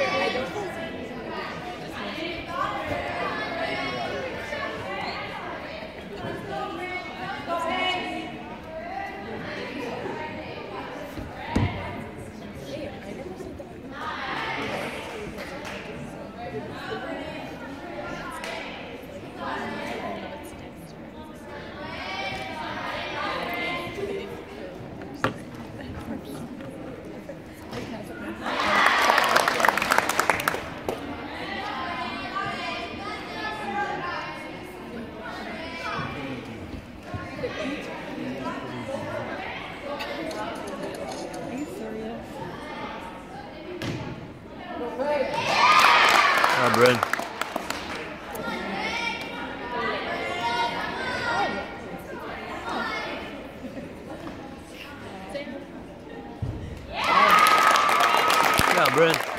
I don't on, Bryn. Bryn.